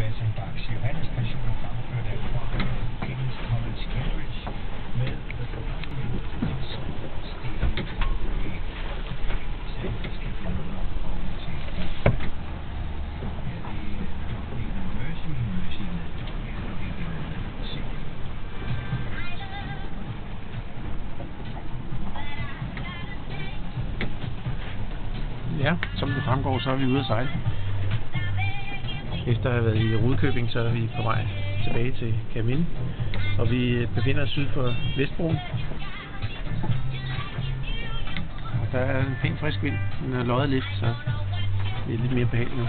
Katzenbachs Johannes Passion fremført af Choir King's College Cambridge med The Ja, som det fremgår, så er vi ude at sejle. Efter at have været i Rudkøbing, så er vi på vej tilbage til Kamin. Og vi befinder os syd for Vestbroen. Og der er en pæn frisk vind. Den er løjet lidt, så det er lidt mere behageligt.